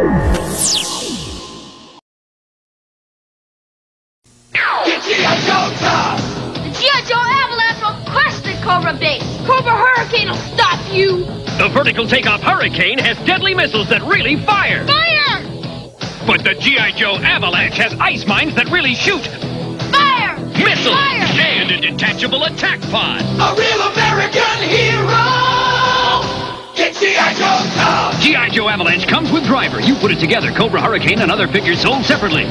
The G.I. Joe Avalanche will crush the Cobra base. Cobra Hurricane will stop you. The vertical takeoff Hurricane has deadly missiles that really fire. Fire! But the G.I. Joe Avalanche has ice mines that really shoot. Fire! Missiles! Fire! And a detachable attack pod. A real American Avalanche comes with driver. You put it together. Cobra Hurricane and other figures sold separately.